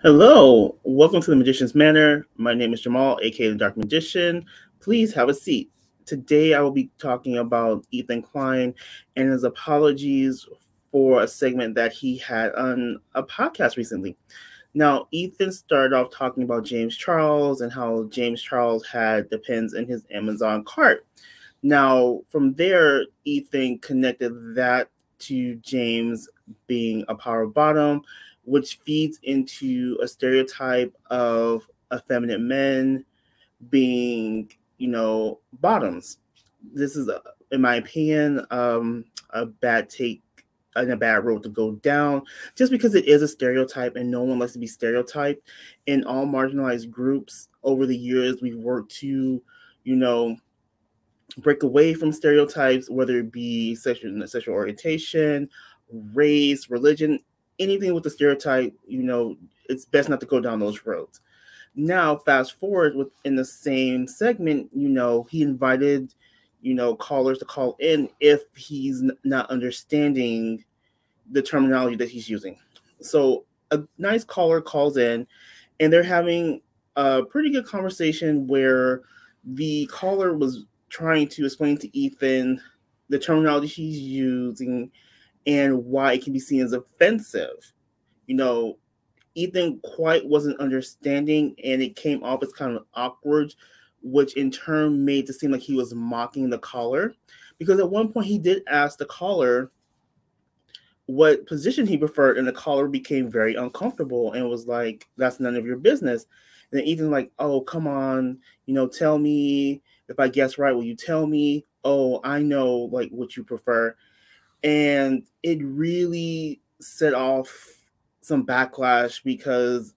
Hello, welcome to the Magician's Manor. My name is Jamal, aka the Dark Magician. Please have a seat. Today I will be talking about Ethan Klein and his apologies for a segment that he had on a podcast recently. Now, Ethan started off talking about James Charles and how James Charles had the pins in his Amazon cart. Now, from there, Ethan connected that to James being a power bottom, which feeds into a stereotype of effeminate men being, you know, bottoms. This is, a, in my opinion, um, a bad take and a bad road to go down just because it is a stereotype and no one likes to be stereotyped in all marginalized groups over the years we've worked to you know break away from stereotypes whether it be sexual sexual orientation race religion anything with the stereotype you know it's best not to go down those roads. Now fast forward within the same segment you know he invited you know callers to call in if he's not understanding the terminology that he's using. So a nice caller calls in and they're having a pretty good conversation where the caller was trying to explain to ethan the terminology he's using and why it can be seen as offensive you know ethan quite wasn't understanding and it came off as kind of awkward which in turn made it seem like he was mocking the caller. Because at one point he did ask the caller what position he preferred, and the caller became very uncomfortable and was like, That's none of your business. And then Ethan, like, oh, come on, you know, tell me if I guess right, will you tell me? Oh, I know like what you prefer. And it really set off some backlash because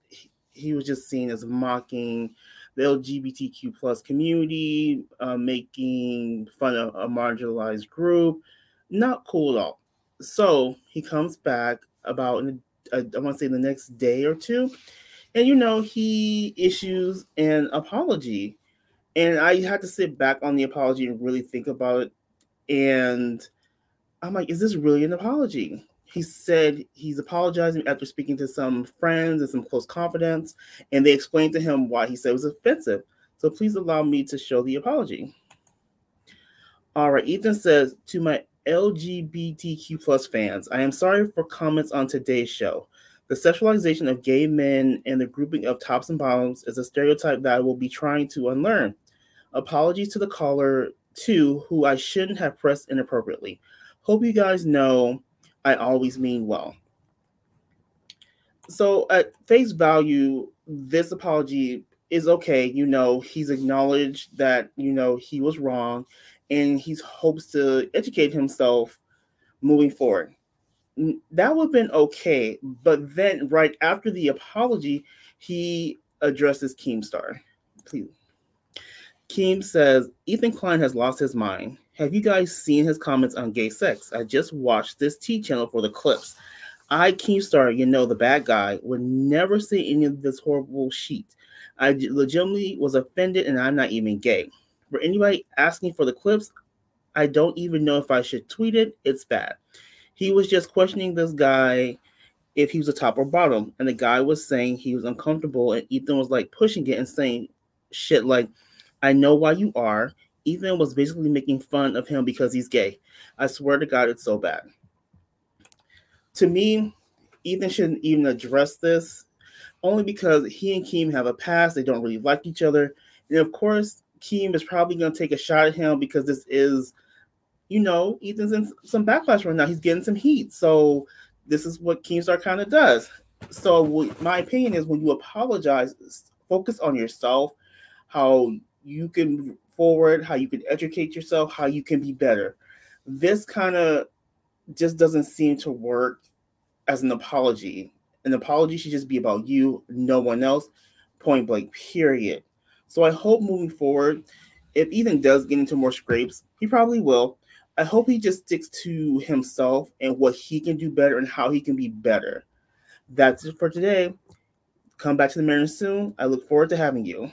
he, was just seen as mocking the LGBTQ plus community, uh, making fun of a marginalized group. Not cool at all. So he comes back about, uh, I want to say the next day or two, and you know, he issues an apology. And I had to sit back on the apology and really think about it. And I'm like, is this really an apology? he said he's apologizing after speaking to some friends and some close confidants, and they explained to him why he said it was offensive. So please allow me to show the apology. All right, Ethan says to my LGBTQ plus fans, I am sorry for comments on today's show. The sexualization of gay men and the grouping of tops and bottoms is a stereotype that I will be trying to unlearn. Apologies to the caller, too, who I shouldn't have pressed inappropriately. Hope you guys know I always mean well. So, at face value, this apology is okay. You know, he's acknowledged that, you know, he was wrong and he hopes to educate himself moving forward. That would have been okay. But then, right after the apology, he addresses Keemstar. Please. Keem says Ethan Klein has lost his mind. Have you guys seen his comments on gay sex? I just watched this T channel for the clips. I, Keemstar, you know, the bad guy, would never say any of this horrible shit. I legitimately was offended, and I'm not even gay. For anybody asking for the clips, I don't even know if I should tweet it. It's bad. He was just questioning this guy if he was a top or bottom, and the guy was saying he was uncomfortable, and Ethan was like pushing it and saying shit like, I know why you are. Ethan was basically making fun of him because he's gay. I swear to God, it's so bad. To me, Ethan shouldn't even address this, only because he and Keem have a past. They don't really like each other. And of course, Keem is probably going to take a shot at him because this is, you know, Ethan's in some backlash right now. He's getting some heat. So this is what Keemstar kind of does. So my opinion is when you apologize, focus on yourself, how you can forward, how you can educate yourself, how you can be better. This kind of just doesn't seem to work as an apology. An apology should just be about you, no one else, point blank, period. So I hope moving forward, if Ethan does get into more scrapes, he probably will. I hope he just sticks to himself and what he can do better and how he can be better. That's it for today. Come back to the Manor soon. I look forward to having you.